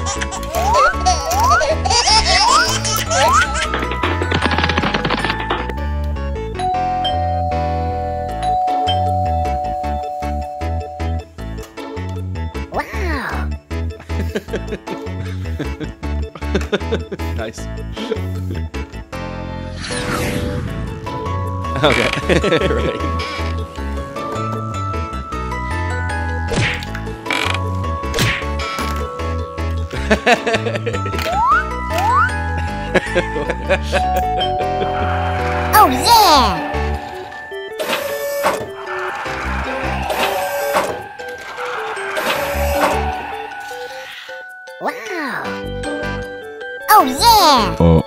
nice. okay. right. Oh yeah! Wow! Oh yeah! Oh.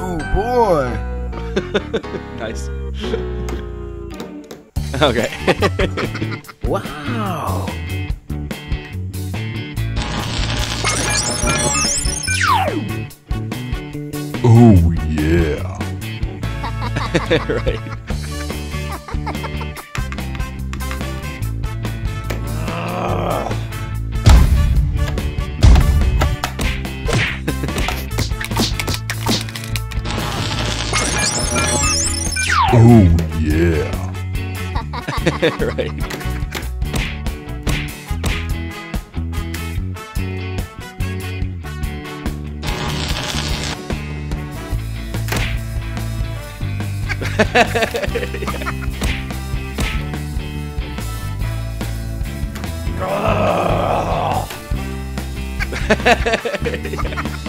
Oh boy. Nice. okay. Wow. Oh yeah. right. right.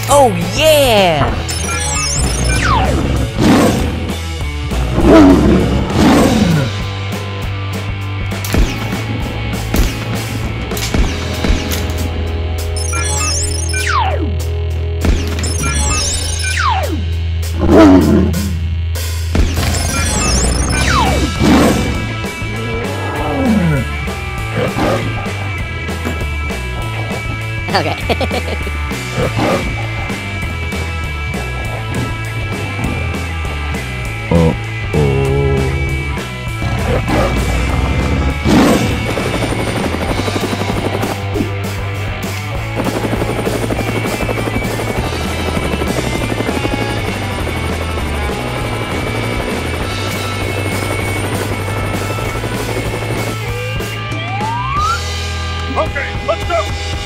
Oh yeah! Okay. Okay, let's go.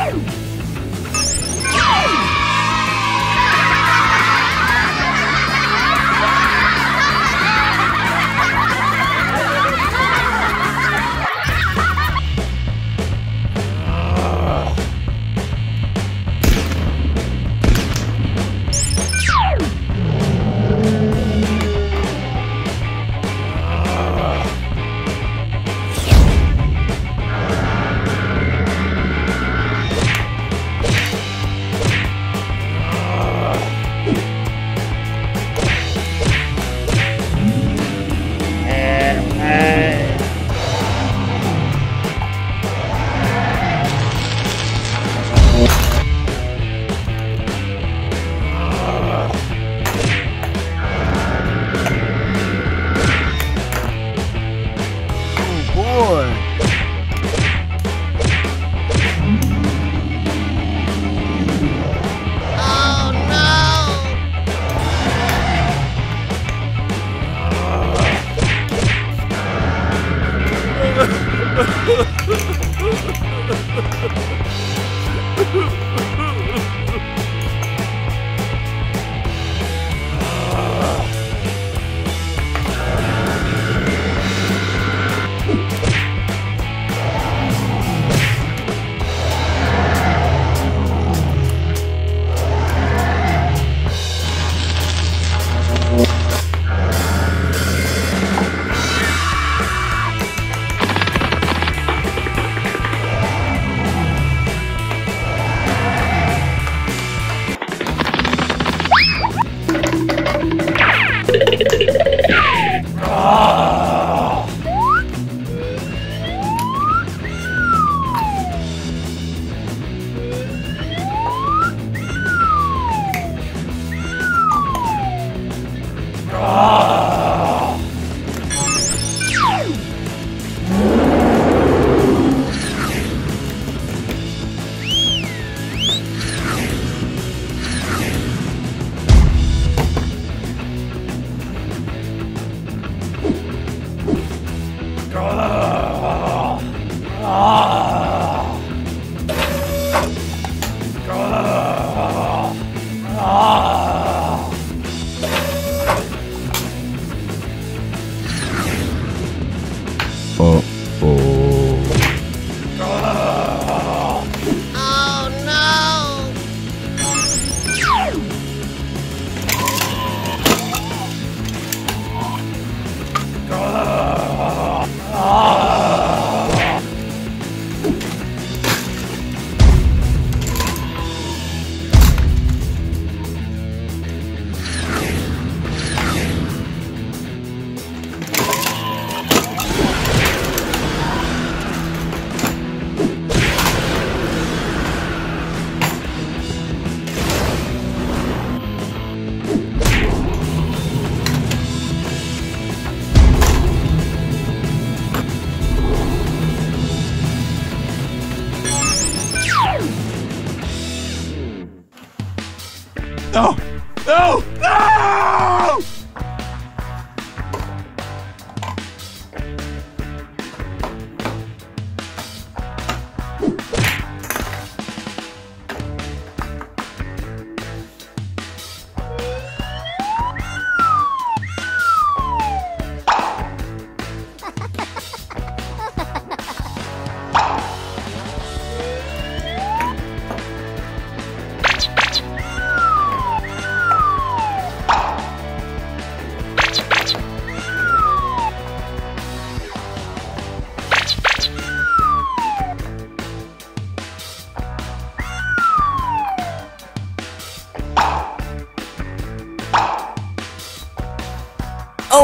Oh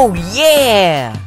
Oh yeah!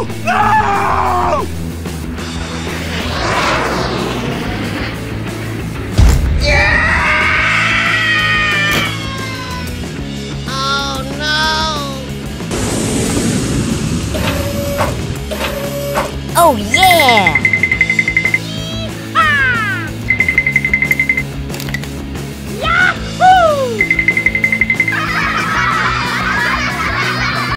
No! No! Ah!